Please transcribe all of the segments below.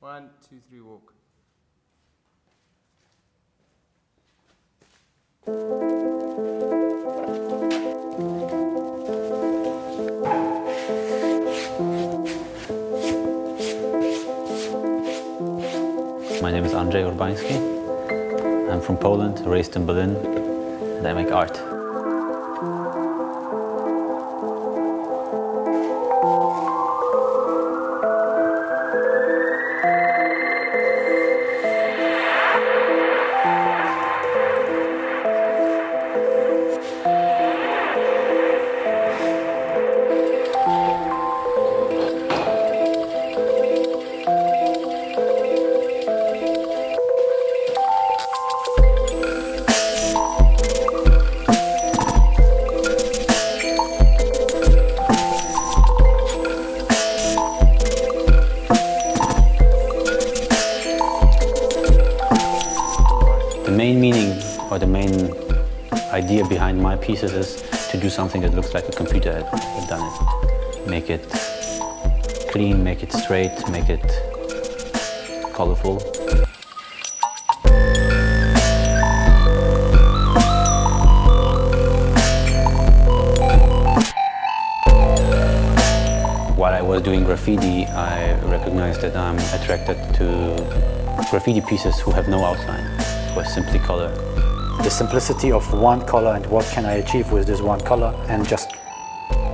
One, two, three, walk. My name is Andrzej Urbański. I'm from Poland, raised in Berlin, and I make art. The main meaning or the main idea behind my pieces is to do something that looks like a computer had, done it. Make it clean, make it straight, make it colorful. While I was doing graffiti, I recognized that I'm attracted to graffiti pieces who have no outline, simply color. the simplicity of one color and what can I achieve with this one color and just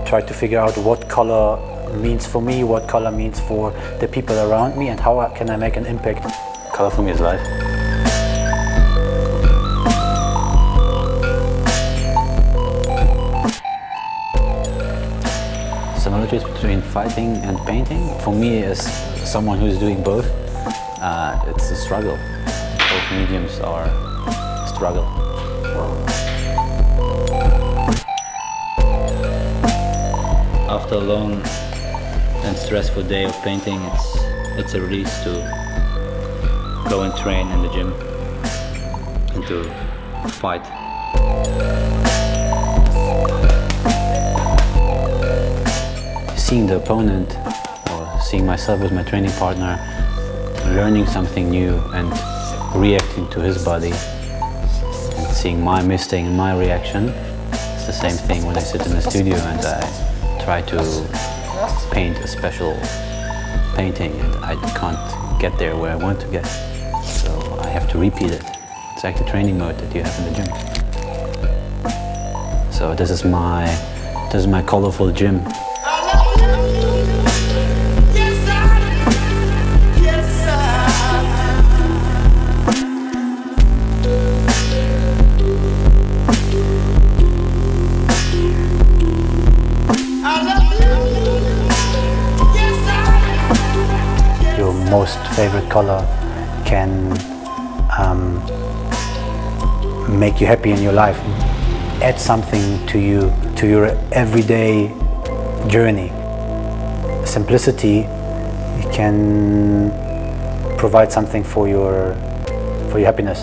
try to figure out what color means for me, what color means for the people around me and how can I make an impact. Color for me is life. Similarities between fighting and painting, for me as someone who's doing both, uh, it's a struggle. Both mediums are a struggle. After a long and stressful day of painting, it's, it's a release to go and train in the gym and to fight. Seeing the opponent or seeing myself as my training partner, learning something new and reacting to his body and seeing my mistake and my reaction, it's the same thing when I sit in the studio and I try to paint a special painting and I can't get there where I want to get. So I have to repeat it. It's like the training mode that you have in the gym. So this is my this is my colorful gym. Most favorite color can um, make you happy in your life, add something to you, to your everyday journey. Simplicity can provide something for your, for your happiness.